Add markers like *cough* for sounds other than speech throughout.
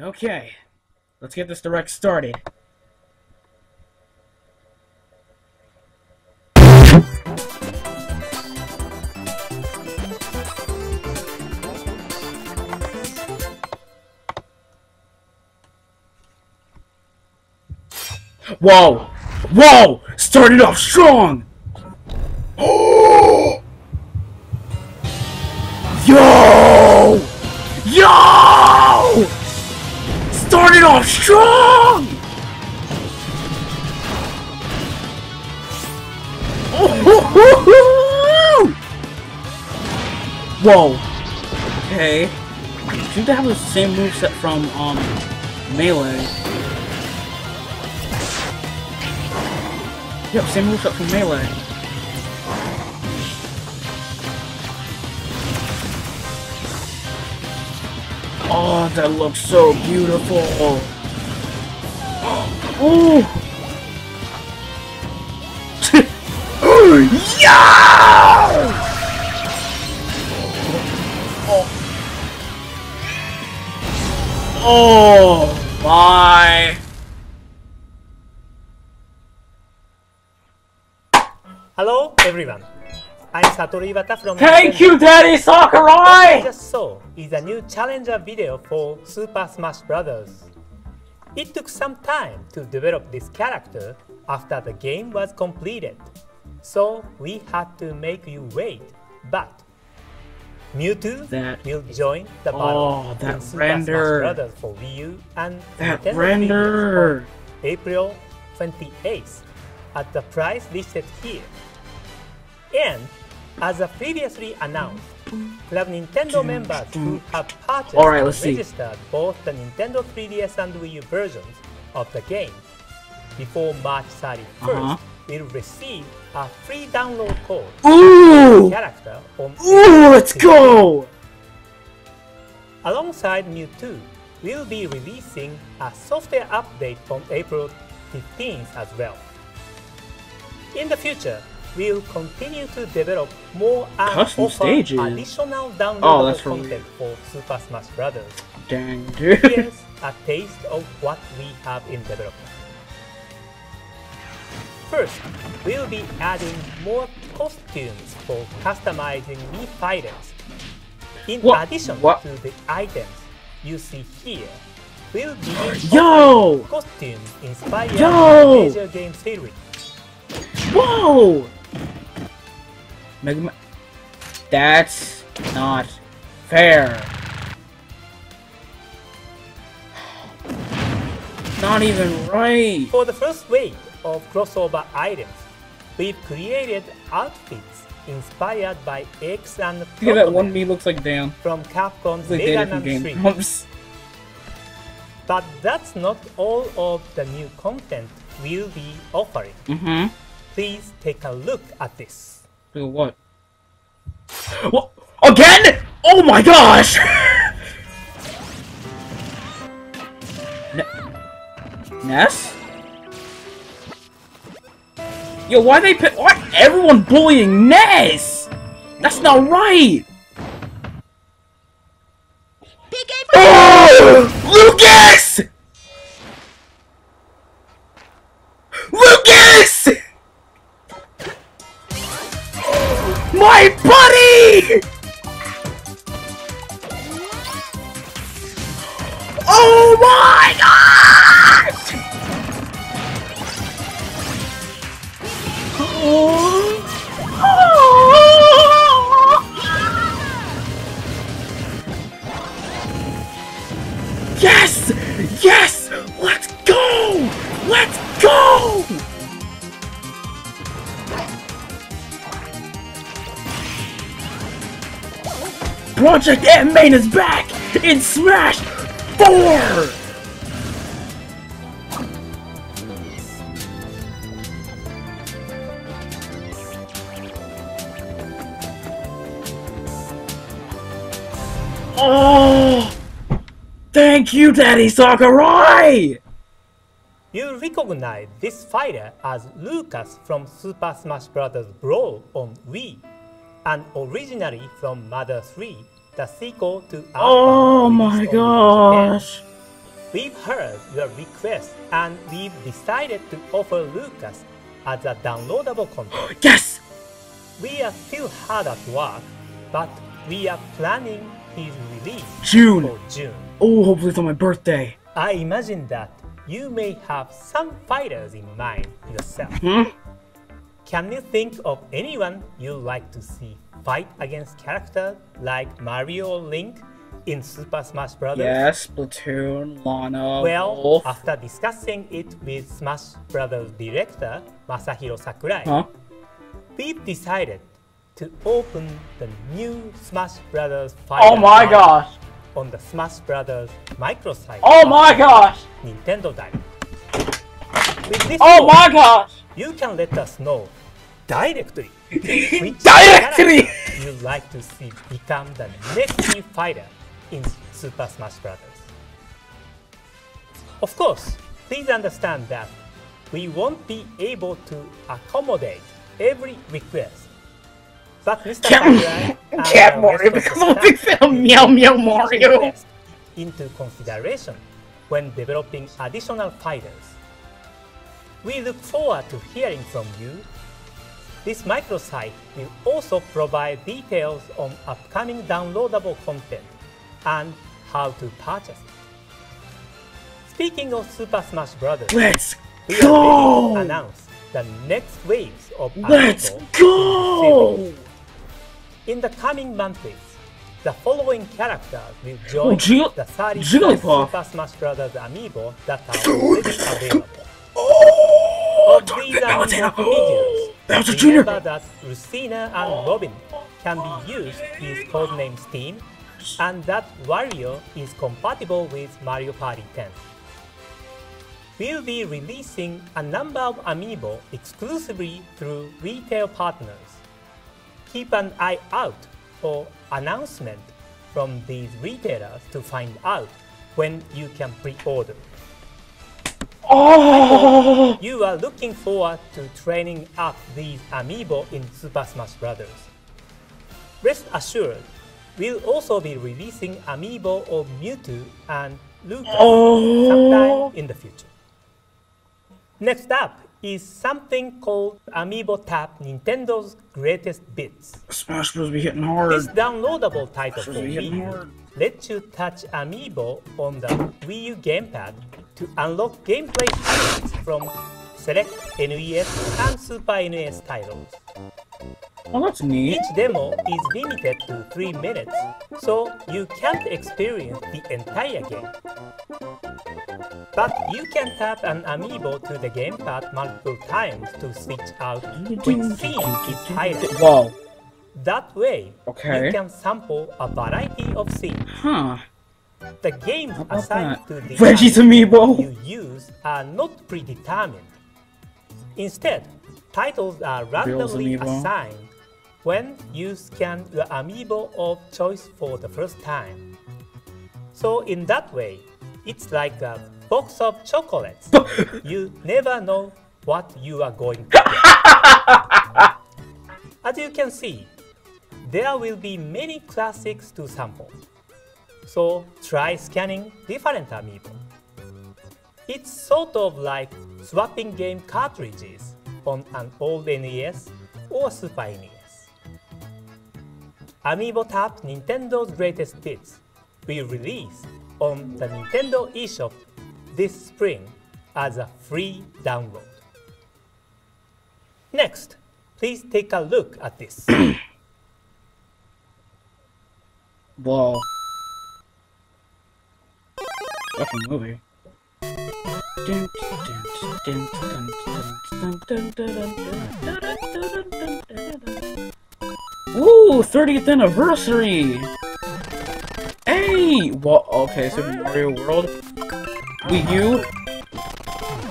Okay, let's get this direct started. Whoa! Whoa! Started off strong! Oh! *gasps* Yo! Yo! Started off strong! Oh! *laughs* Whoa! Okay. Seem to have the same moveset from um melee. Yep, same moveset from melee. Oh, that looks so beautiful. Oh. yeah! Oh. oh my. Hello, everyone. I'm Satoru Iwata from Thank you, Daddy Sakurai! What Sakurai! just saw is a new challenger video for Super Smash Bros. It took some time to develop this character after the game was completed, so we had to make you wait. But Mewtwo That- will join the Oh, battle that in Super render. Smash Bros. for Wii U and That Nintendo 3DS render. April 28th at the price listed here. And as previously announced, Club Nintendo members who have purchased Alright, and let's see. registered both the Nintendo 3DS and Wii U versions of the game before March 31st Uh-huh. will receive a free download code Ooh! character on Ooh, let's go! Alongside Mewtwo, we'll be releasing a software update on April 15th as well. In the future, we'll continue to develop more and Custom offer stages? additional downloadable Oh, that's content for Super Smash Bros. Dang, dude. Here's a *laughs* taste of what we have in development. First, we'll be adding more costumes for customizing Mii fighters. In What? addition What? to the items you see here, we'll be Yo! costumes inspired Yo! by the major game series. Whoa! That's not fair. Not even right. For the first wave of crossover items, we've created outfits inspired by X and Look at that one me looks like Dan. from Capcom's like Mega Man Game 3. But that's not all of the new content we'll be offering. Mm-hmm. Please take a look at this. Look at what? What? Again? Oh my gosh! *laughs* Ne- Ness? Yo, why they pick? Why everyone bullying Ness? That's not right. Oh, Lucas! Lucas! My buddy! Oh my gosh! Yes! Yes! Let's go! Let's go! Project M Main is back in Smash 4! Oh! Thank you, Daddy Sakurai! You recognize this fighter as Lucas from Super Smash Bros. Brawl on Wii, and originally from Mother 3, the sequel to Earthbound Oh my released only in Japan. gosh! we've heard your request and we've decided to offer Lucas as a downloadable content. *gasps* Yes! We are still hard at work, but we are planning his release June. for June. Oh, hopefully it's on my birthday. I imagine that you may have some fighters in mind yourself. Hmm? Can you think of anyone you'd like to see fight against characters like Mario or Link in Super Smash Bros.? Yes, Splatoon, Lana, Well, Wolf. after discussing it with Smash Bros. director Masahiro Sakurai, Huh? we've decided to open the new Smash Bros. Fighter Oh my gosh! on the Smash Bros. microsite Oh my gosh! Nintendo Direct. Oh my gosh! You can let us know directly which *laughs* Directly! you'd like to see become the next new fighter in Super Smash Bros. Of course, please understand that we won't be able to accommodate every request. But Mr. Sakurai Cat Mario, rest of the because I'm a staff of will Meow Meow Mario. into consideration when developing additional fighters. We look forward to hearing from you. This microsite will also provide details on upcoming downloadable content and how to purchase it. Speaking of Super Smash Bros., Let's we are ready to go! announce the next waves of Let's go! in the coming months, the following characters will join oh, Jill- the 30 Jigglypuff. Super Smash Bros. amiibo that are *laughs* already available. Oh! Of these Bowser, amiibo oh, figures, Bowser Jr. remember that Lucina and Robin can be used with codename Steam, and that Wario is compatible with Mario Party 10. We'll be releasing a number of amiibo exclusively through retail partners. Keep an eye out for announcement from these retailers to find out when you can pre-order. Oh! You are looking forward to training up these amiibo in Super Smash Bros. Rest assured, we'll also be releasing amiibo of Mewtwo and Lucas Oh! sometime in the future. Next up is something called Amiibo Tap Nintendo's Greatest Bits. Smash Bros. be hitting hard. This downloadable title for Wii lets you touch Amiibo on the Wii U gamepad to unlock gameplay from select NES and Super NES titles. Oh, that's neat. Each demo is limited to 3 minutes, so you can't experience the entire game. But you can tap an amiibo to the gamepad multiple times to switch out which scene is highlighted. Whoa. That way, Okay. you can sample a variety of scenes. Huh. The games assigned that? to the Veggie's amiibo. you use are not predetermined. Instead, titles are randomly assigned when you scan your amiibo of choice for the first time. So in that way, it's like a box of chocolates. *laughs* you never know what you are going to get. *laughs* As you can see, there will be many classics to sample. So try scanning different amiibo. It's sort of like swapping game cartridges on an old NES or Super NES. Amiibo Tap Nintendo's Greatest Bits will release on the Nintendo eShop this spring as a free download. Next, please take a look at this. *clears throat* wow. That's a movie. Ooh, 30th anniversary! Hey! What? Well, okay, so Mario World. Wii U.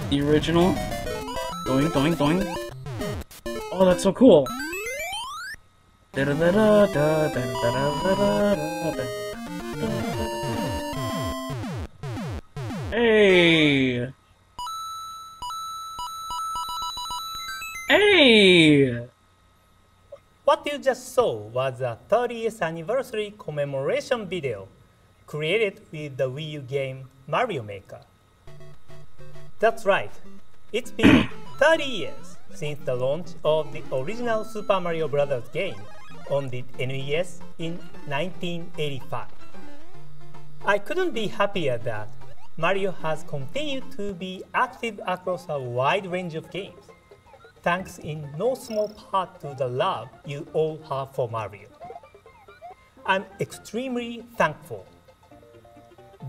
The original. Doing, doing, doing. Oh, that's so cool! Hey! Hey! What you just saw was a 30th anniversary commemoration video created with the Wii U game Mario Maker. That's right, it's been *coughs* 30 years since the launch of the original Super Mario Bros. game on the NES in 1985. I couldn't be happier that Mario has continued to be active across a wide range of games, thanks in no small part to the love you all have for Mario. I'm extremely thankful.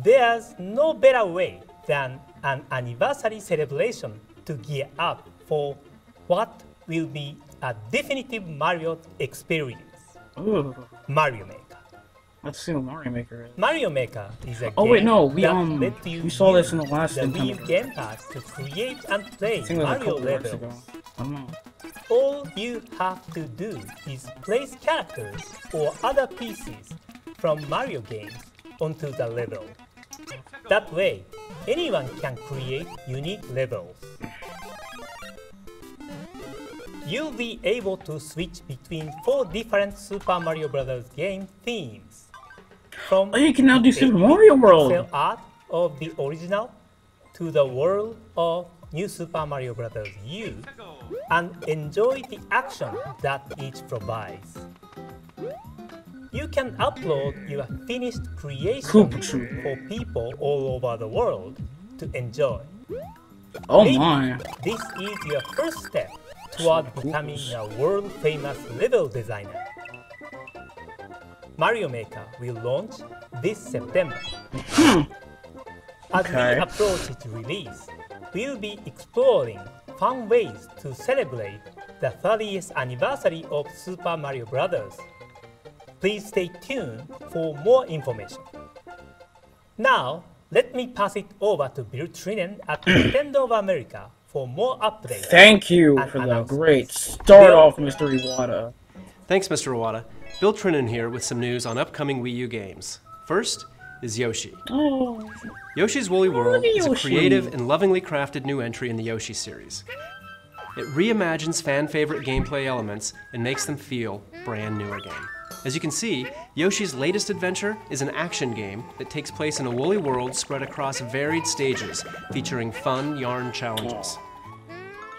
There's no better way than an anniversary celebration to gear up for what will be a definitive Mario experience. Ooh, Mario Maker. Let's see what Mario Maker is. Mario Maker is a Oh, game wait, no, we, that um, lets you we saw this in the last the Nintendo. Gamepad to create and play I think it was a Mario couple of weeks levels. I don't know. All you have to do is place characters or other pieces from Mario games onto the level. That way, anyone can create unique levels. You'll be able to switch between four different Super Mario Bros. game themes. From Oh, you can now do Super Mario World. pixel art of the original to the world of New Super Mario Bros. U and enjoy the action that each provides. You can upload your finished creation for people all over the world to enjoy. Oh Maybe my. This is your first step toward becoming a world famous level designer. Mario Maker will launch this September. Hmm. As Okay. we approach its release, we'll be exploring fun ways to celebrate the 30th anniversary of Super Mario Bros. Please stay tuned for more information. Now, let me pass it over to Bill Trinen at *clears throat* Nintendo of America for more updates. Thank you for the great start Bill. off, Mr. Iwata. Thanks, Mr. Iwata. Bill Trinen here with some news on upcoming Wii U games. First is Yoshi. Oh, Yoshi's Woolly World at is a creative and lovingly crafted new entry in the Yoshi series. It reimagines fan favorite gameplay elements and makes them feel brand new again. As you can see, Yoshi's latest adventure is an action game that takes place in a woolly world spread across varied stages, featuring fun yarn challenges.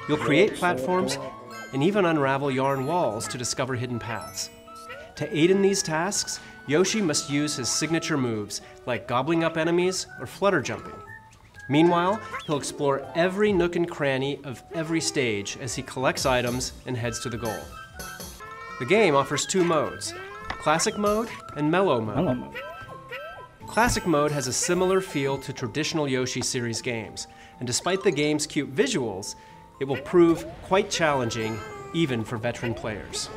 You'll create platforms and even unravel yarn walls to discover hidden paths. To aid in these tasks, Yoshi must use his signature moves like gobbling up enemies or flutter jumping. Meanwhile, he'll explore every nook and cranny of every stage as he collects items and heads to the goal. The game offers two modes Classic Mode and Mellow Mode. hello. Mo. Classic Mode has a similar feel to traditional Yoshi series games, and despite the game's cute visuals, it will prove quite challenging even for veteran players.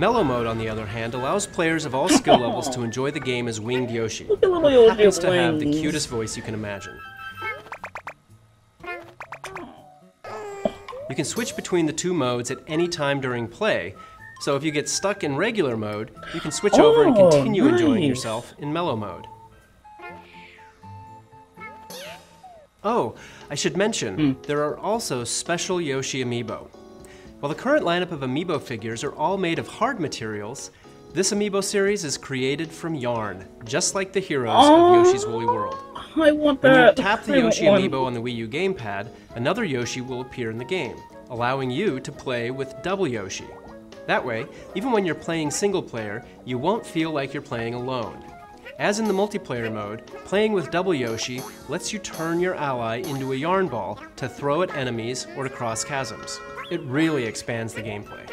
Mellow Mode, on the other hand, allows players of all skill *laughs* levels to enjoy the game as Winged Yoshi, Look at little who happens to have the cutest voice you can imagine. You can switch between the two modes at any time during play, so if you get stuck in regular mode, you can switch over and Oh, continue enjoying yourself in mellow mode. Oh, I should mention, Hmm. there are also special Yoshi amiibo. While the current lineup of amiibo figures are all made of hard materials, this amiibo series is created from yarn, just like the heroes Oh. of Yoshi's Woolly World. I want that. When you tap the I Yoshi amiibo on the Wii U gamepad, another Yoshi will appear in the game, allowing you to play with double Yoshi. That way, even when you're playing single player, you won't feel like you're playing alone. As in the multiplayer mode, playing with double Yoshi lets you turn your ally into a yarn ball to throw at enemies or to cross chasms. It really expands the gameplay.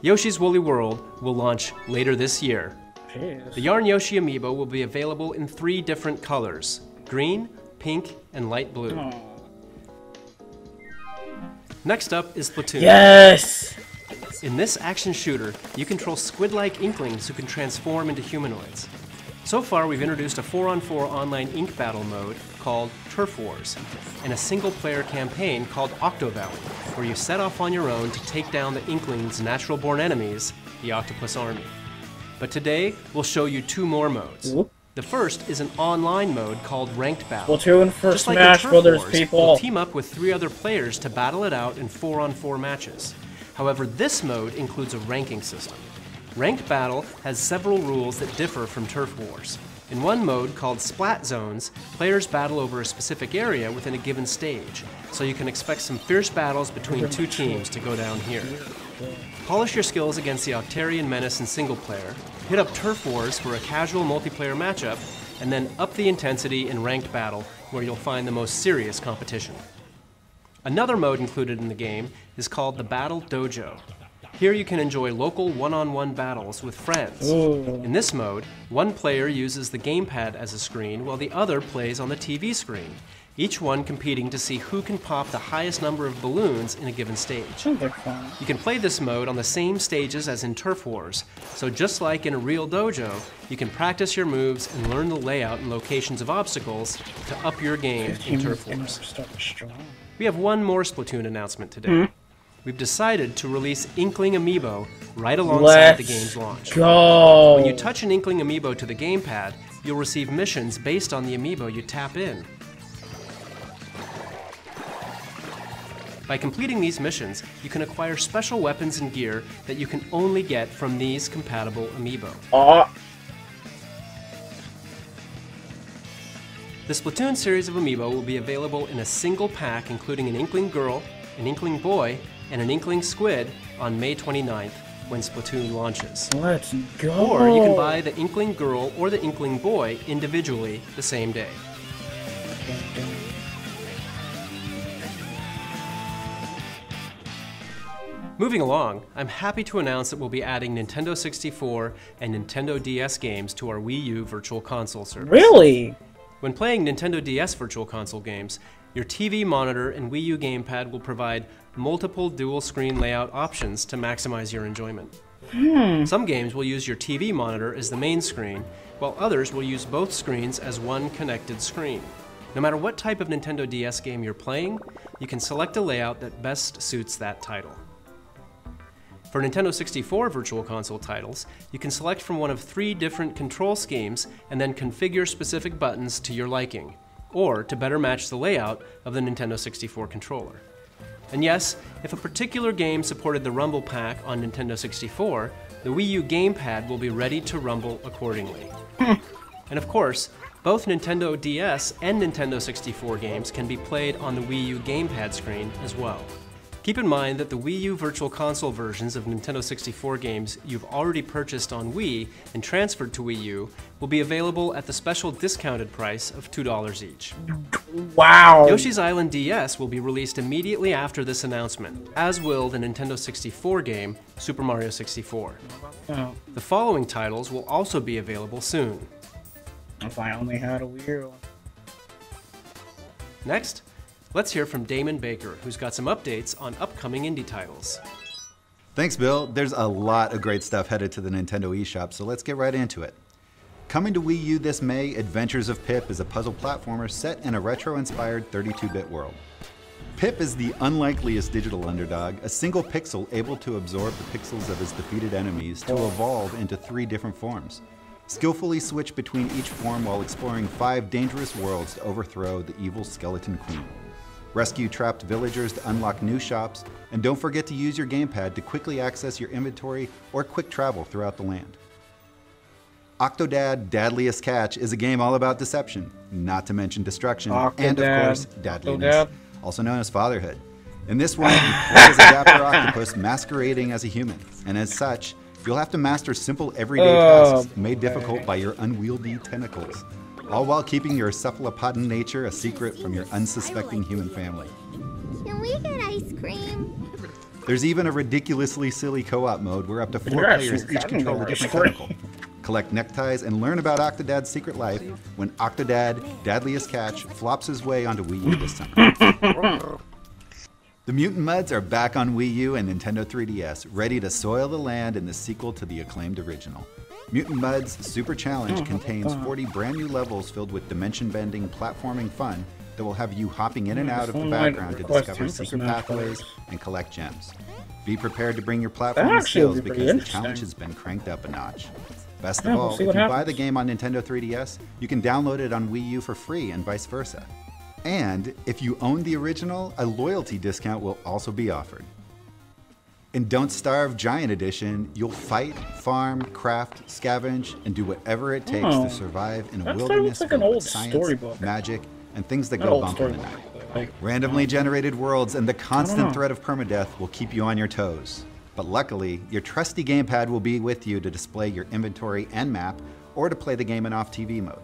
Yoshi's Woolly World will launch later this year, Jeez. the Yarn Yoshi amiibo will be available in three different colors green, pink, and light blue. Oh. Next up is Splatoon. Yes. In this action shooter, you control squid like inklings who can transform into humanoids. So far, we've introduced a 4 on 4 online ink battle mode called Turf Wars, and a single player campaign called Octo Valley, where you set off on your own to take down the Inklings' natural born enemies, the Octopus Army. But today, we'll show you two more modes. The first is an online mode called Ranked Battle. Splatoon for Just like in Smash Turf Brothers, Wars, people. We'll team up with three other players to battle it out in four on four matches. However, this mode includes a ranking system. Ranked Battle has several rules that differ from Turf Wars. In one mode called Splat Zones, players battle over a specific area within a given stage, so you can expect some fierce battles between two teams to go down here. Polish your skills against the Octarian Menace in single player, hit up Turf Wars for a casual multiplayer matchup, and then up the intensity in ranked battle, where you'll find the most serious competition. Another mode included in the game is called the Battle Dojo. Here you can enjoy local one-on-one battles with friends. Ooh. In this mode, one player uses the gamepad as a screen while the other plays on the TV screen, each one competing to see who can pop the highest number of balloons in a given stage. Sounds like fun. You can play this mode on the same stages as in Turf Wars, so just like in a real dojo, you can practice your moves and learn the layout and locations of obstacles to up your game in Team Turf Wars. We have one more Splatoon announcement today. Hmm? We've decided to release Inkling Amiibo right alongside the Let's game's launch. Go. When you touch an Inkling Amiibo to the gamepad, you'll receive missions based on the Amiibo you tap in. By completing these missions, you can acquire special weapons and gear that you can only get from these compatible Amiibo. Aw, The Splatoon series of Amiibo will be available in a single pack including an Inkling Girl, an Inkling Boy, and an Inkling Squid on May 29th when Splatoon launches. let's go. Or you can buy the Inkling Girl or the Inkling Boy individually the same day. Moving along, I'm happy to announce that we'll be adding Nintendo 64 and Nintendo DS games to our Wii U Virtual Console service. Really? When playing Nintendo DS Virtual Console games, your TV monitor and Wii U gamepad will provide multiple dual screen layout options to maximize your enjoyment. Hmm. Some games will use your TV monitor as the main screen, while others will use both screens as one connected screen. No matter what type of Nintendo DS game you're playing, you can select a layout that best suits that title. For Nintendo 64 Virtual Console titles, you can select from one of three different control schemes and then configure specific buttons to your liking, or to better match the layout of the Nintendo 64 controller. And yes, if a particular game supported the Rumble Pack on Nintendo 64, the Wii U gamepad will be ready to rumble accordingly. *laughs* and of course, both Nintendo DS and Nintendo 64 games can be played on the Wii U gamepad screen as well. Keep in mind that the Wii U Virtual Console versions of Nintendo 64 games you've already purchased on Wii and transferred to Wii U will be available at the special discounted price of $2 each. Wow. Yoshi's Island DS will be released immediately after this announcement, as will the Nintendo 64 game Super Mario 64. Oh, The following titles will also be available soon. if I only had a weird one. Next, let's hear from Damon Baker, who's got some updates on upcoming indie titles. Thanks, Bill. There's a lot of great stuff headed to the Nintendo eShop, so let's get right into it. Coming to Wii U this May, Adventures of Pip is a puzzle platformer set in a retro inspired 32 bit world. Pip is the unlikeliest digital underdog, a single pixel able to absorb the pixels of his defeated enemies to evolve into three different forms. Skillfully switch between each form while exploring five dangerous worlds to overthrow the evil Skeleton Queen. Rescue trapped villagers to unlock new shops, and don't forget to use your gamepad to quickly access your inventory or quick travel throughout the land. Octodad Dadliest Catch is a game all about deception, not to mention destruction, and of course, dadliness, Octodad. also known as fatherhood. In this one, you play as a dapper octopus masquerading as a human, and as such, you'll have to master simple everyday Oh, tasks made difficult by your unwieldy tentacles, all while keeping your cephalopodan nature a secret from your unsuspecting human family. Can we get ice cream? There's even a ridiculously silly co-op mode where up to 4 You're players each control a different screen. tentacle. Collect neckties and learn about Octodad's secret life when Octodad, Dadliest Catch, flops his way onto Wii U this summer. the Mutant Mudds are back on Wii U and Nintendo 3DS, ready to soil the land in the sequel to the acclaimed original. Mutant Mudds Super Challenge contains 40 brand new levels filled with dimension bending, platforming fun that will have you hopping in and out of the background to discover secret pathways and collect gems. Be prepared to bring your platforming skills be because the challenge has been cranked up a notch. Best Yeah, of we'll all, see if you buy the game on Nintendo 3DS, you can download it on Wii U for free and vice versa. And if you own the original, a loyalty discount will also be offered. In Don't Starve Giant Edition, you'll fight, farm, craft, scavenge, and do whatever it takes Oh. to survive in a wilderness like an filled with old science, storybook. magic, and things that Not go bump in the night. like Randomly generated worlds and the constant threat of permadeath will keep you on your toes. But luckily, your trusty gamepad will be with you to display your inventory and map, or to play the game in off TV mode.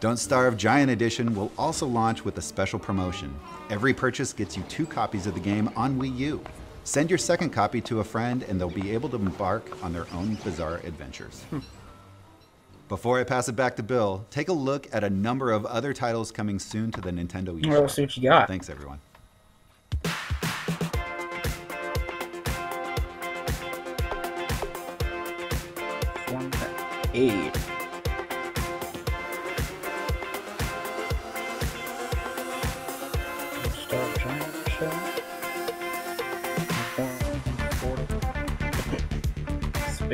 Don't Starve Giant Edition will also launch with a special promotion. Every purchase gets you two copies of the game on Wii U. Send your second copy to a friend, and they'll be able to embark on their own bizarre adventures. Hmm. Before I pass it back to Bill, take a look at a number of other titles coming soon to the Nintendo eShop. Well, see what you got. Thanks, everyone. 8.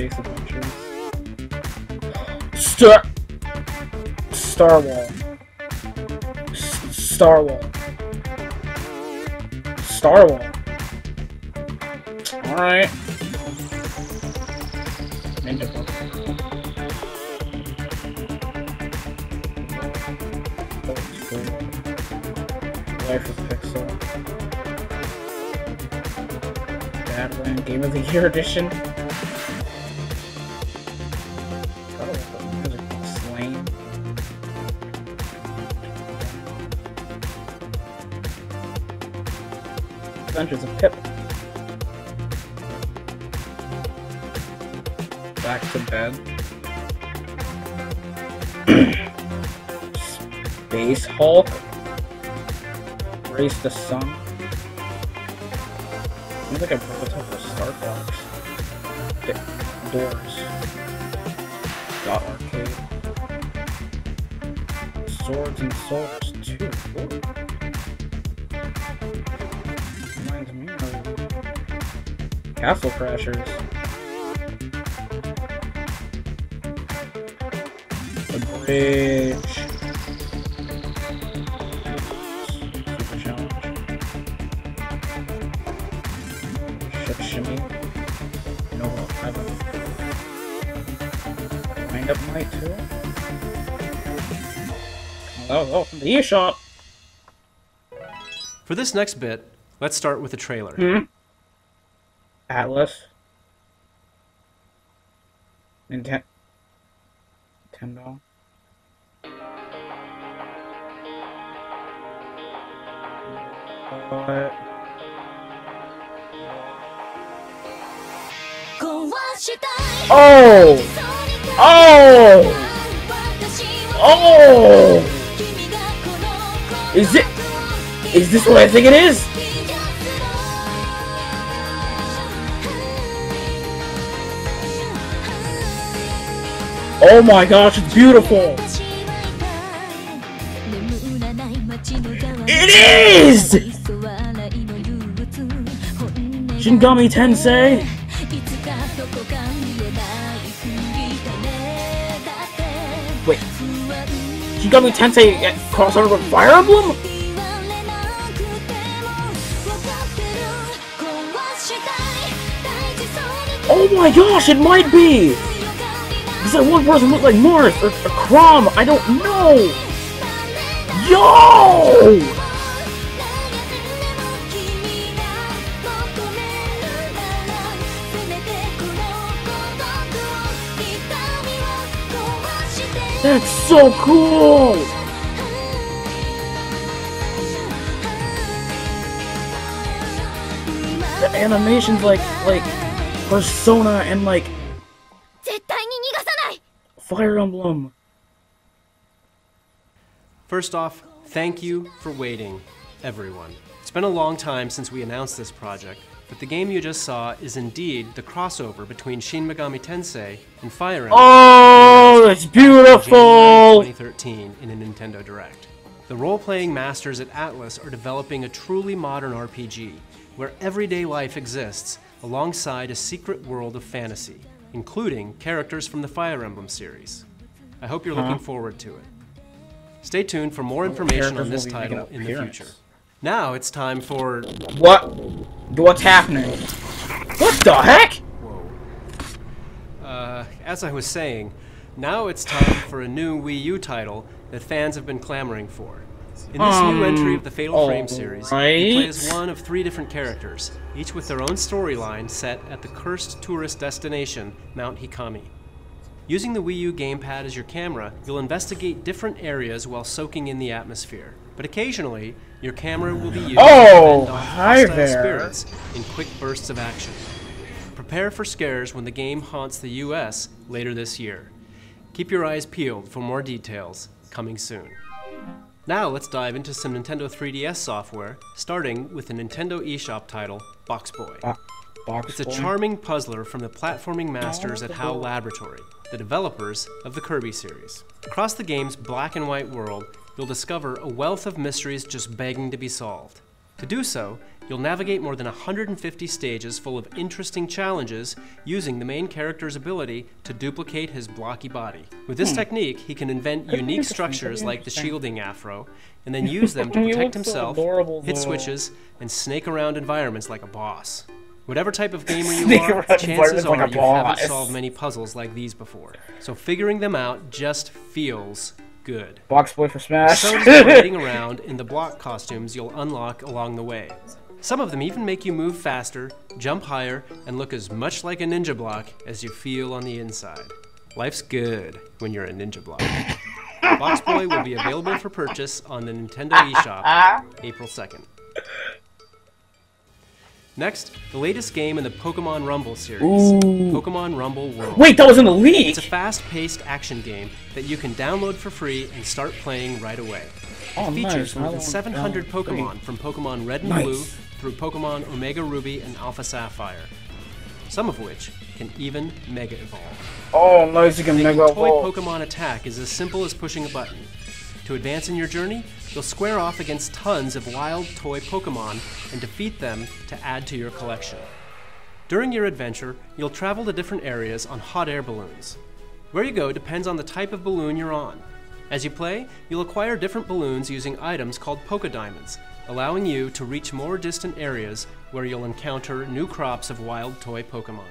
Space Adventures. Star. Star Wall. S- Star Wall. Star Wall. Alright. Ninja. Life of Pixel. Badland Game of the Year Edition. Adventures of Pip. Back to bed. Space Hulk. Race the Sun. Seems like a prototype of Star Fox. D- Doors. Dot Arcade. Swords and Swords Castle Crashers. The Bridge. Super Challenge. Ship Shimmy. No, I don't. Wind Up Knight too. Oh, oh, the eShop. For this next bit, let's start with a trailer. Hmm. Atlus. Ninten- Nintendo. What? Oh! oh! Oh! Oh! Is it? Is this what I think it is? Oh my gosh, it's beautiful! It is! Shin Megami Tensei? Wait. Shin Megami Tensei uh, crossover with Fire Emblem? Oh my gosh, it might be! said one person looked like Morris or, or Chrom. I don't know. Yo! That's so cool! The animation's like, like, Persona and like, Fire Emblem. First off, thank you for waiting, everyone. It's been a long time since we announced this project, but the game you just saw is indeed the crossover between Shin Megami Tensei and Fire Emblem. Oh, it's January beautiful! 2013 in a Nintendo Direct. The role-playing masters at Atlus are developing a truly modern RPG where everyday life exists alongside a secret world of fantasy, including characters from the Fire Emblem series. I hope you're looking forward to it. Stay tuned for more information on this will be making title in the future. Now it's time for What? What's happening? What the heck? Whoa. Uh, as I was saying, now it's time for a new Wii U title that fans have been clamoring for. In this new entry of the Fatal um, Frame series, you play as one of three different characters, each with their own storyline set at the cursed tourist destination, Mount Hikami. Using the Wii U gamepad as your camera, you'll investigate different areas while soaking in the atmosphere. But occasionally, your camera will be used Oh, to fend off hi hostile there. spirits in quick bursts of action. Prepare for scares when the game haunts the US later this year. Keep your eyes peeled for more details coming soon. Now let's dive into some Nintendo 3DS software, starting with the Nintendo eShop title Box Boy. Box It's a boy. charming puzzler from the platforming masters at HAL Laboratory, the developers of the Kirby series. Across the game's black and white world, you'll discover a wealth of mysteries just begging to be solved. To do so, you'll navigate more than 150 stages full of interesting challenges using the main character's ability to duplicate his blocky body. With this technique, he can invent unique Hmm. structures like the shielding afro, and then *laughs* use them to protect looks so himself, adorable, hit switches, and snake around environments like a boss. Whatever type of gamer you are, chances are like you haven't solved many puzzles like these before. So figuring them out just feels good. Box boy for Smash. So does parading *laughs* around in the block costumes you'll unlock along the way. Some of them even make you move faster, jump higher, and look as much like a ninja block as you feel on the inside. Life's good when you're a ninja block. Box Boy will be available for purchase on the Nintendo eShop *laughs* April 2nd. Next, the latest game in the Pokemon Rumble series, Pokemon Rumble World. Wait, that was in the league. It's a fast-paced action game that you can download for free and start playing right away. oh, It features nice. more than 700. Pokemon from Pokemon Red and Nice. Blue through Pokemon Omega Ruby and Alpha Sapphire, some of which can even Mega Evolve. Oh, nice. You can Making mega toy evolve. Pokemon attack is as simple as pushing a button. To advance in your journey, you'll square off against tons of wild toy Pokemon and defeat them to add to your collection. During your adventure, you'll travel to different areas on hot air balloons. Where you go depends on the type of balloon you're on. As you play, you'll acquire different balloons using items called Poke Diamonds, allowing you to reach more distant areas where you'll encounter new crops of wild toy Pokemon.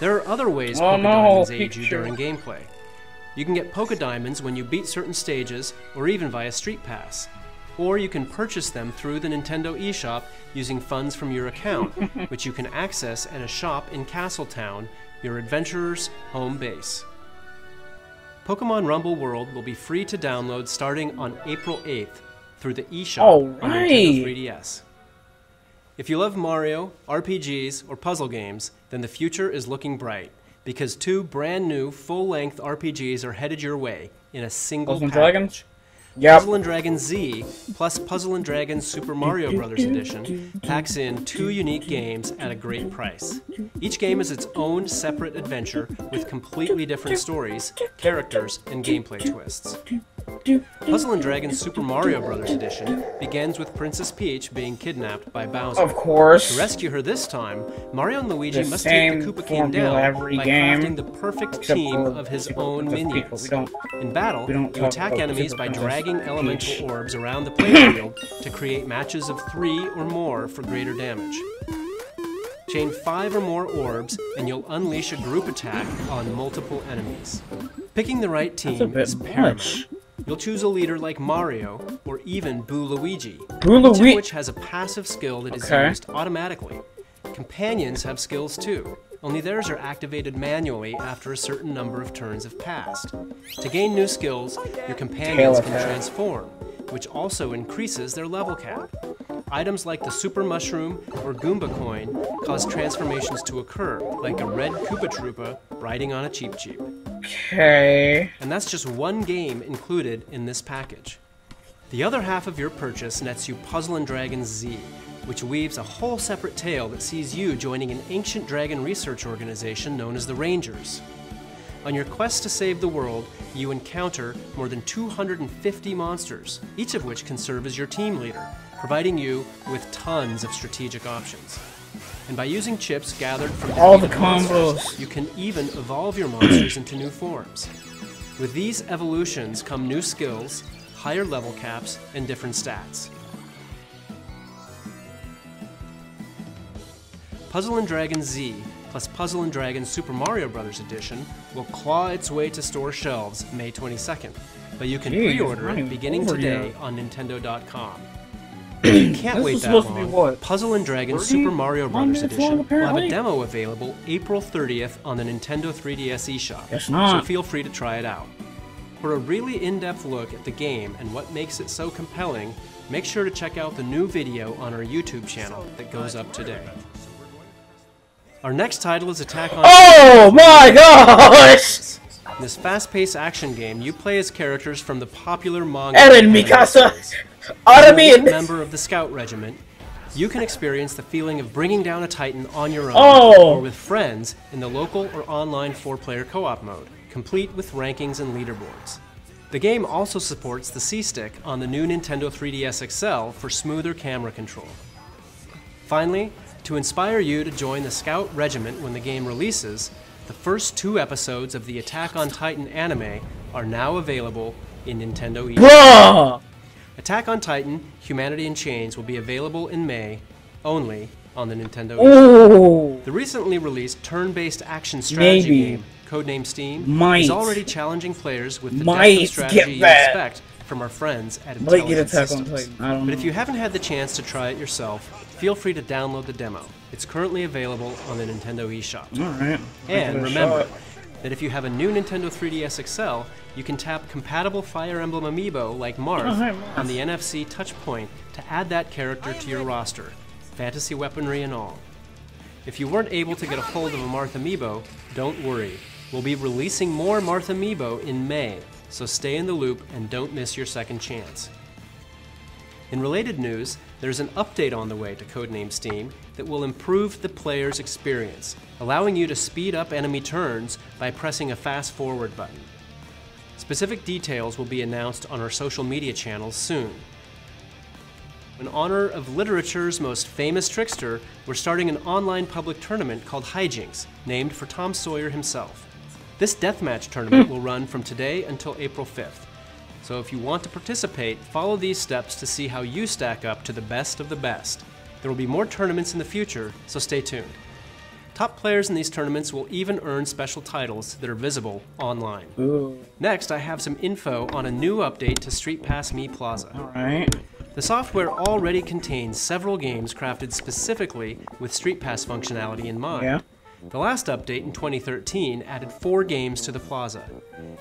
There are other ways Oh Poke no, Diamonds aid you during gameplay. You can get Poke Diamonds when you beat certain stages or even via Street Pass. Or you can purchase them through the Nintendo eShop using funds from your account, *laughs* which you can access at a shop in Castletown, your adventurer's home base. Pokemon Rumble World will be free to download starting on April 8th through the eShop on Nintendo Alright. 3DS. If you love Mario, RPGs, or puzzle games, then the future is looking bright because two brand new full length RPGs are headed your way in a single and package. Dragons? Yep. Puzzle and Dragon Z plus Puzzle and Dragon Super Mario Bros. Edition packs in two unique games at a great price. Each game is its own separate adventure with completely different stories, characters, and gameplay twists. Puzzle and Dragon Super Mario Bros. Edition begins with Princess Peach being kidnapped by Bowser. Of course. To rescue her this time, Mario and Luigi The must take the same Koopa King down every by game, crafting the perfect except team of his own groups of people. minions. We don't- In battle, we don't you attack about enemies Super by Princess dragging Peach. elemental orbs around the playfield to create matches of three or more for greater damage. Chain five or more orbs, and you'll unleash a group attack on multiple enemies. Picking the right That's a team bit is paramount. much. You'll choose a leader like Mario or even Boo Luigi, Boo each of which has a passive skill that is Okay. used automatically. Companions have skills too, only theirs are activated manually after a certain number of turns have passed. To gain new skills, your companions can transform, which also increases their level cap. Items like the Super Mushroom or Goomba Coin cause transformations to occur, like a red Koopa Troopa riding on a Cheep Cheep. Okay. And that's just one game included in this package. The other half of your purchase nets you Puzzle and Dragons Z, which weaves a whole separate tale that sees you joining an ancient dragon research organization known as the Rangers. On your quest to save the world, you encounter more than 250 monsters, each of which can serve as your team leader, providing you with tons of strategic options. And by using chips gathered from All the monsters, combos. you can even evolve your monsters into new forms. With these evolutions come new skills, higher level caps, and different stats. Puzzle and Dragon Z plus Puzzle and Dragon Super Mario Bros. Edition will claw its way to store shelves May 22nd, but you can pre-order it beginning today on Nintendo.com. *clears throat* You can't wait that supposed to be long. what, Puzzle and Dragon 30 Super Mario Bros. minutes long, Edition will have a demo available April 30th on the Nintendo 3DS eShop. Guess So feel free to try it out. For a really in-depth look at the game and what makes it so compelling, make sure to check out the new video on our YouTube channel that goes up today. Our next title is Attack on Oh my gosh! In this fast-paced action game, you play as characters from the popular manga. Eren Mikasa! series. As a member of the Scout Regiment, you can experience the feeling of bringing down a Titan on your own Oh. or with friends in the local or online four-player co-op mode, complete with rankings and leaderboards. The game also supports the C-Stick on the new Nintendo 3DS XL for smoother camera control. Finally, to inspire you to join the Scout Regiment when the game releases, the first two episodes of the Attack on Titan anime are now available in Nintendo eShop. Bruh! Attack on Titan: Humanity in Chains will be available in May, only on the Nintendo. Ooh! The recently released turn-based action strategy Maybe. game, codenamed Steam, Might. is already challenging players with the Might depth of strategy you expect from our friends at Intelligent Systems. Titan, I don't but if you haven't had the chance to try it yourself, feel free to download the demo. It's currently available on the Nintendo eShop. Alright. And remember that if you have a new Nintendo 3DS XL, you can tap compatible Fire Emblem amiibo like Marth Oh, hi, Marth. on the NFC touch point to add that character to your roster, fantasy weaponry and all. If you weren't able to get a hold of a Marth amiibo, don't worry. We'll be releasing more Marth amiibo in May, so stay in the loop and don't miss your second chance. In related news, there's an update on the way to Codename Steam that will improve the player's experience, allowing you to speed up enemy turns by pressing a fast forward button. Specific details will be announced on our social media channels soon. In honor of literature's most famous trickster, we're starting an online public tournament called Hijinks, named for Tom Sawyer himself. This deathmatch tournament hmm. will run from today until April 5th. So if you want to participate, follow these steps to see how you stack up to the best of the best. There will be more tournaments in the future, so stay tuned. Top players in these tournaments will even earn special titles that are visible online. Ooh. Next, I have some info on a new update to Street Pass Mii Plaza. Alright. The software already contains several games crafted specifically with Street Pass functionality in mind. Yeah. The last update in 2013 added four games to the Plaza.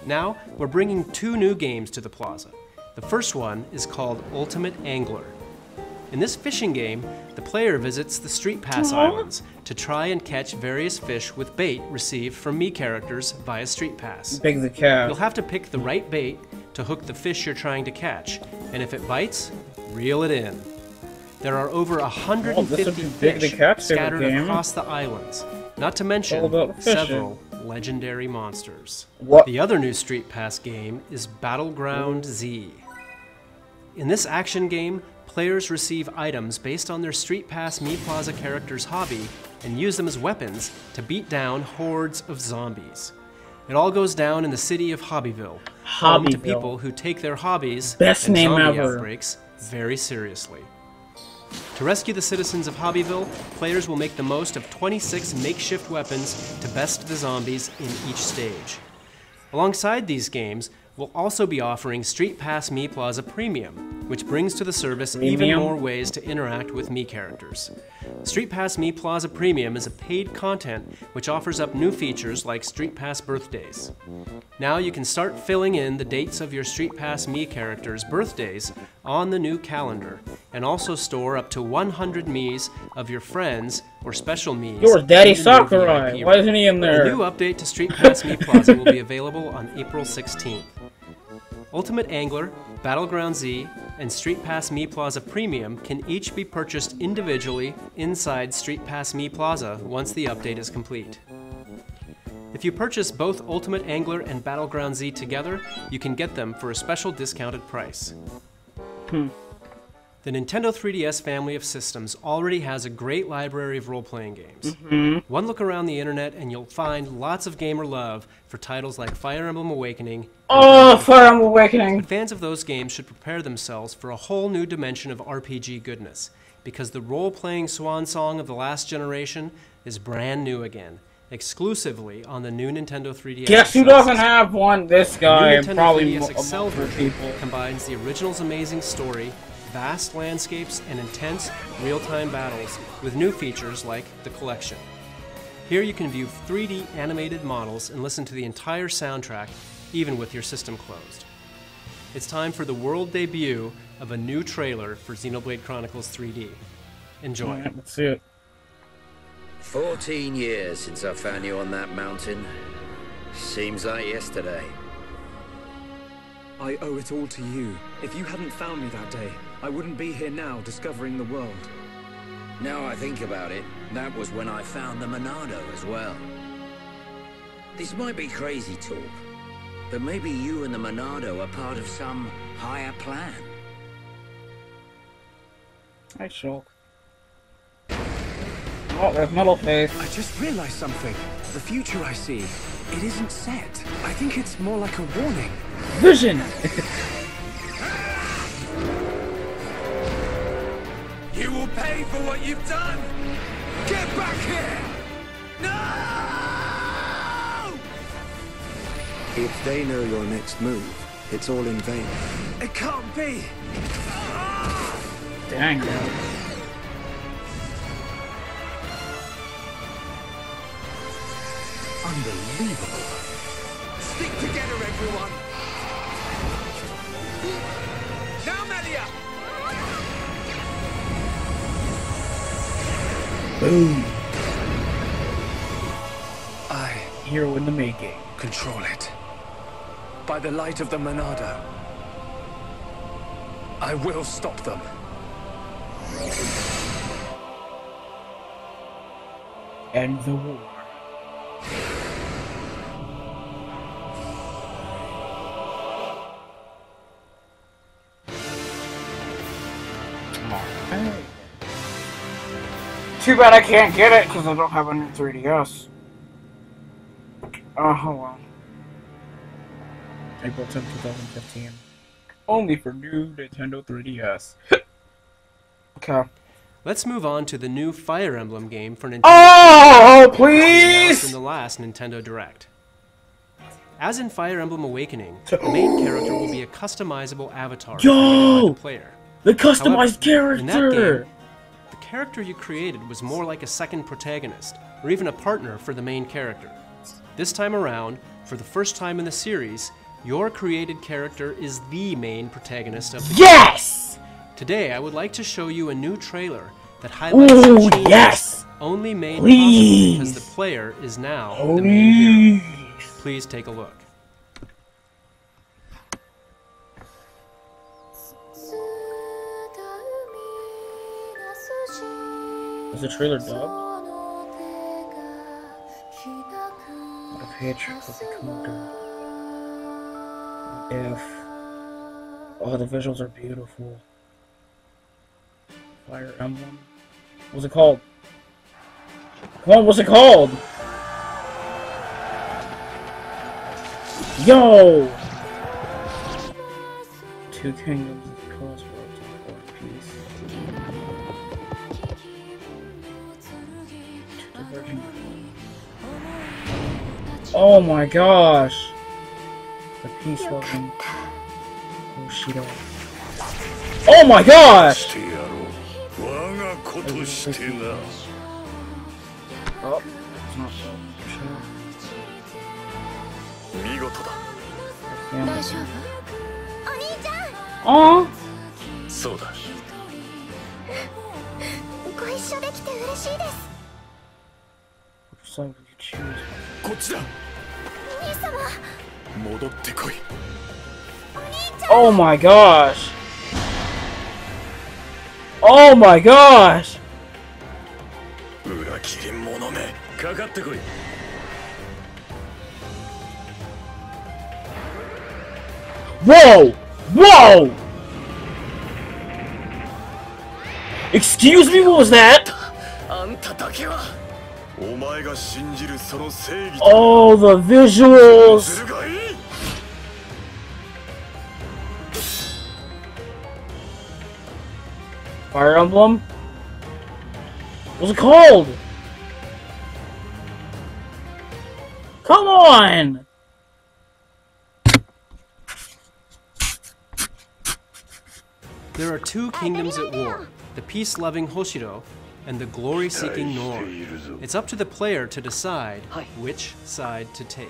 Now, we're bringing two new games to the Plaza. The first one is called Ultimate Angler. In this fishing game, the player visits the Street Pass. Islands to try and catch various fish with bait received from Mii characters via Street Pass. Big the cat. You'll have to pick the right bait to hook the fish you're trying to catch, and if it bites, reel it in. There are over Oh, 150 this would Big the fish scattered game. across the islands, not to mention several legendary monsters. What? The other new Street Pass game is Battleground Z. In this action game, players receive items based on their Street Pass Mii Plaza character's hobby and use them as weapons to beat down hordes of zombies. It all goes down in the city of Hobbyville, home to people who take their hobbies Best and name zombie ever. outbreaks very seriously. To rescue the citizens of Hobbyville, players will make the most of 26 makeshift weapons to best the zombies in each stage. Alongside these games, we'll also be offering Street Pass Mii Plaza Premium, which brings to the service even more ways to interact with Mii characters. Street Pass Mii Plaza Premium is a paid content which offers up new features like Street Pass birthdays. Now you can start filling in the dates of your Street Pass Mii characters' birthdays on the new calendar, and also store up to 100 Miis of your friends or special Miis. Your daddy the Sakurai. Why isn't he in a there? new update to Street Pass Mii Plaza will be available on April 16th. Ultimate Angler, Battleground Z, and Street Pass Mii Plaza Premium can each be purchased individually inside Street Pass Mii Plaza once the update is complete. If you purchase both Ultimate Angler and Battleground Z together, you can get them for a special discounted price. Hmm. The Nintendo 3DS family of systems already has a great library of role playing games. Mm-hmm. One look around the internet and you'll find lots of gamer love for titles like Fire Emblem Awakening. Oh, Fire Emblem Awakening. Fans of those games should prepare themselves for a whole new dimension of RPG goodness. because the role playing swan song of the last generation is brand new again, exclusively on the new Nintendo 3DS. Guess who doesn't have one? This guy new and Nintendo probably 3DS mo- Excel more people. combines the original's amazing story, vast landscapes, and intense real-time battles with new features like the collection. Here you can view 3D animated models and listen to the entire soundtrack, even with your system closed. It's time for the world debut of a new trailer for Xenoblade Chronicles 3D. Enjoy. Alright, let's see it. 14 years since I found you on that mountain. Seems like yesterday. I owe it all to you. If you hadn't found me that day, I wouldn't be here now discovering the world. Now I think about it, that was when I found the Monado as well. This might be crazy talk, but maybe you and the Monado are part of some higher plan. Hi, Shulk. Oh, there's Metal Face. I just realized something. The future I see, it isn't set. I think it's more like a warning. Vision! *laughs* what you've done! Get back here! No! If they know your next move, it's all in vain. It can't be! Dang, man. Unbelievable. Stick together, everyone! Now, Melia! Boom. I Hero in the making. control it. By the light of the Monado. I will stop them. End the war. Too bad I can't get it because I don't have a new 3DS. Oh, hold on. April 10th, 2015. Only for new Nintendo 3DS. *laughs* okay. Let's move on to the new Fire Emblem game for Nintendo. Oh, announced in please! the last Nintendo Direct. As in Fire Emblem Awakening, the main character will be a customizable avatar created Yo! the player. The customized However, in that character! game, the character you created was more like a second protagonist, or even a partner for the main character. This time around, for the first time in the series, your created character is the main protagonist of the Yes! Today, I would like to show you a new trailer that highlights the Ooh, yes! only made Please! possible because the player is now the main hero. Please! Please take a look. Is the trailer dubbed? If Hatred will become done? If... Oh, the visuals are beautiful. Fire Emblem? What's it called? Come on, what's it called? Yo! Two kingdoms Oh my gosh! The peace loving Bushido. Oh my gosh! Oh, it's not so. Bushido. Family. 大丈夫お兄ちゃん Aw! そうだ。ご一緒できて嬉しいです Which side would you choose? こっちだ兄様 戻ってこい Oh my gosh! Oh my gosh! 裏切り者めかかってこい Whoa! Whoa! Excuse me, what was that? あんただけは Oh, the visuals! Fire Emblem? What's it called? Come on! There are two kingdoms at war. The peace-loving Hoshido and the glory seeking Nohr. It's up to the player to decide which side to take.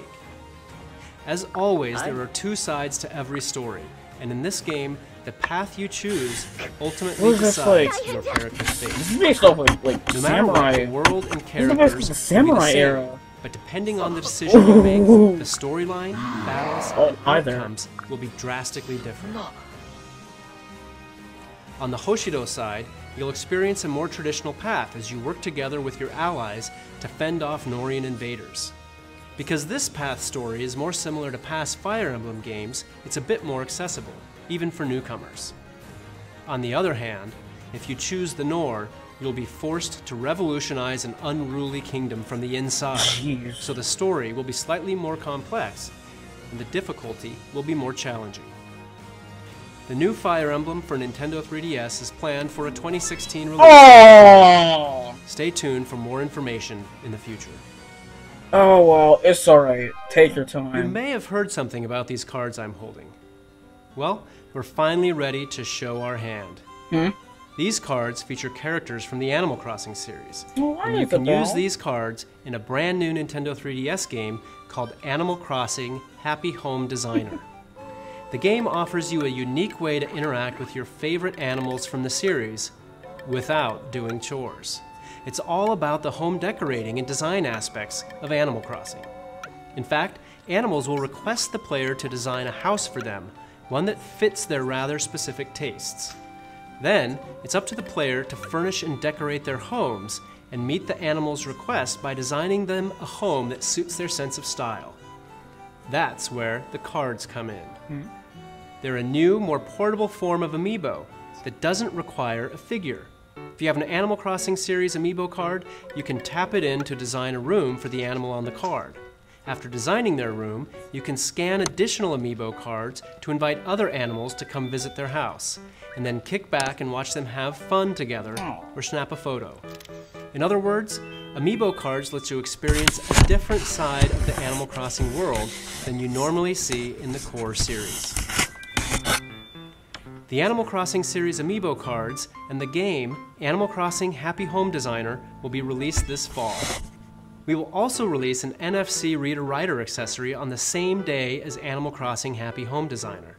As always, there are two sides to every story, and in this game, the path you choose ultimately What is this decides like? your character's fate. This is based off of like No samurai. the world and This is characters based off the will be the samurai same, era. But depending on the decision you make, the storyline, battles, Oh, and outcomes will be drastically different. On the Hoshido side, you'll experience a more traditional path as you work together with your allies to fend off Nohrian invaders. Because this path story is more similar to past Fire Emblem games, it's a bit more accessible, even for newcomers. On the other hand, if you choose the Nohr, you'll be forced to revolutionize an unruly kingdom from the inside. Jeez. So the story will be slightly more complex, and the difficulty will be more challenging. The new Fire Emblem for Nintendo 3DS is planned for a 2016 release. Oh! Stay tuned for more information in the future. Oh well, it's alright. Take your time. You may have heard something about these cards I'm holding. Well, we're finally ready to show our hand. Hmm? These cards feature characters from the Animal Crossing series. Oh, and you can use these cards in a brand new Nintendo 3DS game called Animal Crossing Happy Home Designer. *laughs* the game offers you a unique way to interact with your favorite animals from the series without doing chores. It's all about the home decorating and design aspects of Animal Crossing. In fact, animals will request the player to design a house for them, one that fits their rather specific tastes. Then, it's up to the player to furnish and decorate their homes and meet the animal's request by designing them a home that suits their sense of style. That's where the cards come in. Hmm. They're a new, more portable form of amiibo that doesn't require a figure. If you have an Animal Crossing series amiibo card, you can tap it in to design a room for the animal on the card. After designing their room, you can scan additional amiibo cards to invite other animals to come visit their house, and then kick back and watch them have fun together or snap a photo. In other words, Amiibo cards lets you experience a different side of the Animal Crossing world than you normally see in the core series. The Animal Crossing series Amiibo cards and the game Animal Crossing Happy Home Designer will be released this fall. We will also release an NFC reader writer accessory on the same day as Animal Crossing Happy Home Designer.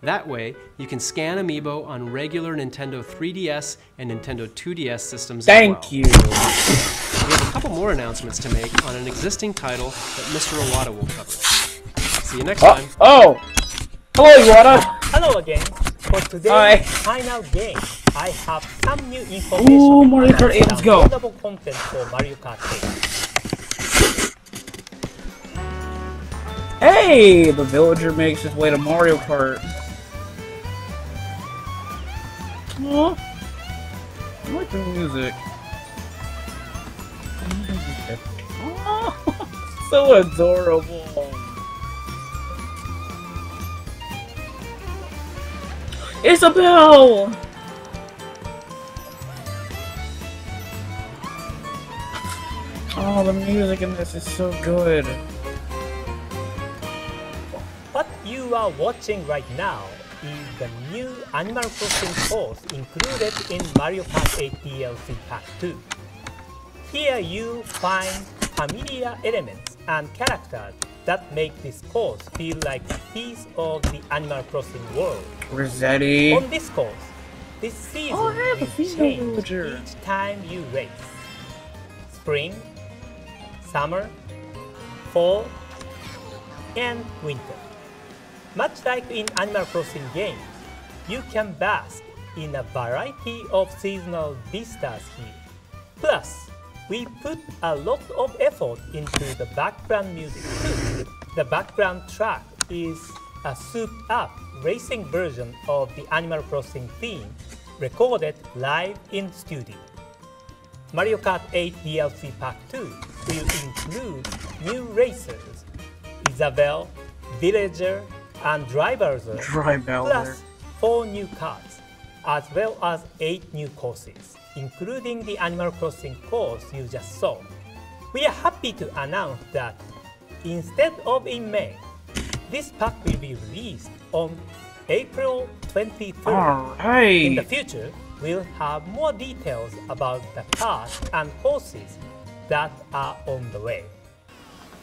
That way, you can scan Amiibo on regular Nintendo 3DS and Nintendo 2DS systems Thank as well. you. We have a couple more announcements to make on an existing title that Mr. Iwata will cover. See you next Oh, time. oh! Hello, Iwata! Hello again. For today's Hi. final game, I have some new information. Ooh, Mario Kart about 8, let's go. content for Mario Kart 8. Hey! The villager makes his way to Mario Kart. Aw. I like the music. Aw, *laughs* so adorable. Isabelle! Oh, the music in this is so good. What you are watching right now is the new Animal Crossing course included in Mario Kart 8 DLC Pack 2. Here you find familiar elements and characters that make this course feel like a piece of the Animal Crossing world. Rossetti. On this course, this season Oh, I have a will female change each time you race. Spring, summer, fall, and winter. Much like in Animal Crossing games, you can bask in a variety of seasonal vistas here. Plus, we put a lot of effort into the background music too. The background track is a souped up racing version of the Animal Crossing theme recorded live in studio. Mario Kart 8 DLC Pack 2 will include new racers, Isabelle, Villager, and Dry Bowser, Dry Bowser. plus four new cards. as well as 8 new courses, including the Animal Crossing course you just saw. We are happy to announce that instead of in May, this pack will be released on April 23rd. In the future, we'll have more details about the cards and courses that are on the way.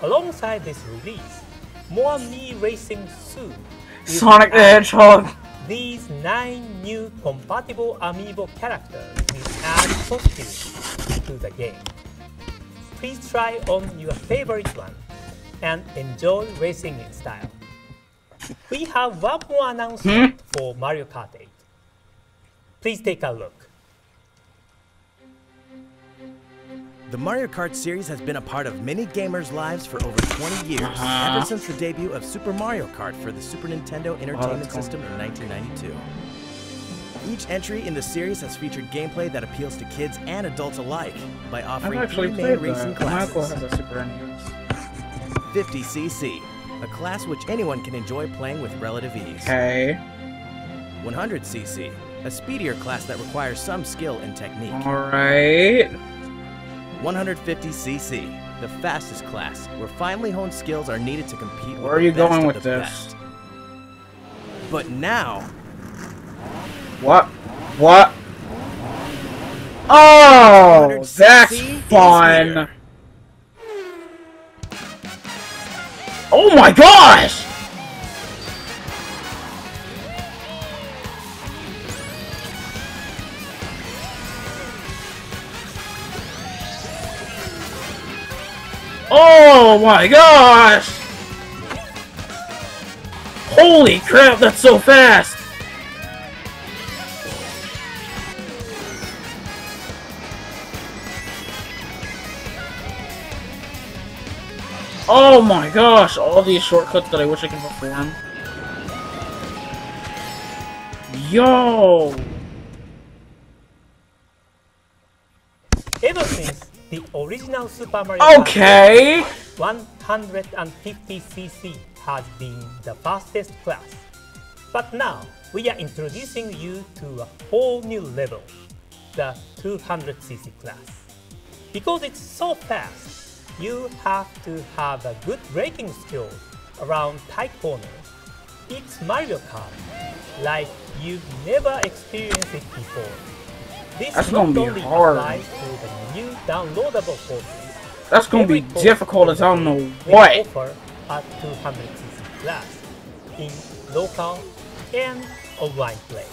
Alongside this release, more Mii Racing soon. Sonic the Hedgehog. These nine new compatible amiibo characters add costumes to the game. Please try on your favorite one and enjoy racing in style. We have one more announcement for Mario Kart 8. Please take a look. The Mario Kart series has been a part of many gamers' lives for over 20 years, Uh-huh. ever since the debut of Super Mario Kart for the Super Nintendo Entertainment cool. System in 1992. Each entry in the series has featured gameplay that appeals to kids and adults alike by offering three main racing classes. has a Super 50cc, a class which anyone can enjoy playing with relative ease. Okay. 100cc, a speedier class that requires some skill and technique. Alright. 150cc, the fastest class, where finely honed skills are needed to compete with Where are the you going with this? best. But now, What? What? Oh, that's fun. Oh my gosh! Oh my gosh! Holy crap, that's so fast! Oh my gosh, all these shortcuts that I wish I could perform. Yo! Ever since the original Super Mario Okay! 150cc has been the fastest class. But now we are introducing you to a whole new level, the 200cc class. Because it's so fast, you have to have a good braking skill around tight corners. It's Mario Kart, like you've never experienced it before. This That's gonna be hard. to the new downloadable courses, That's gonna be Every course difficult as I don't know what. offer a 200cc class in local and online play.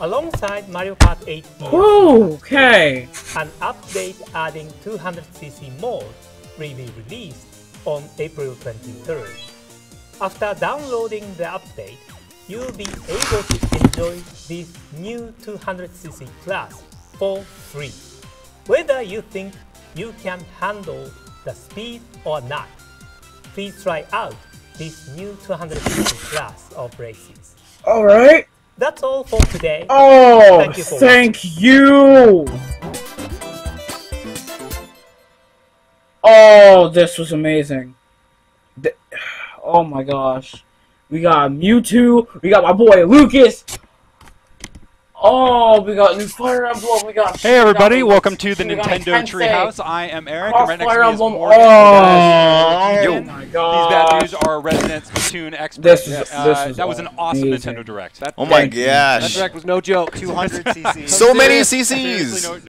Alongside Mario Kart 8 DS, okay. an update adding 200cc mode will be released on April 23rd. After downloading the update, you'll be able to enjoy this new 200cc class for free. Whether you think you can handle the speed or not, please try out this new 200cc class of races. Alright. That's all for today. Oh, Thank you for thank you! Oh, this was amazing. Th- Oh my gosh. We got Mewtwo, we got my boy Lucas. Oh, we got new Fire Emblem, we got Hey everybody, we got- welcome to the Nintendo Treehouse. I am Eric, Cross and right next to me is Emblem. Morgan. Oh, Yo. my God. These bad gosh. dudes are resident Splatoon experts. This is- Uh, this is that was an awesome amazing. Nintendo Direct. Oh my gosh. That direct was no joke. *laughs* 200 cc. So So many CCs. seriously, no-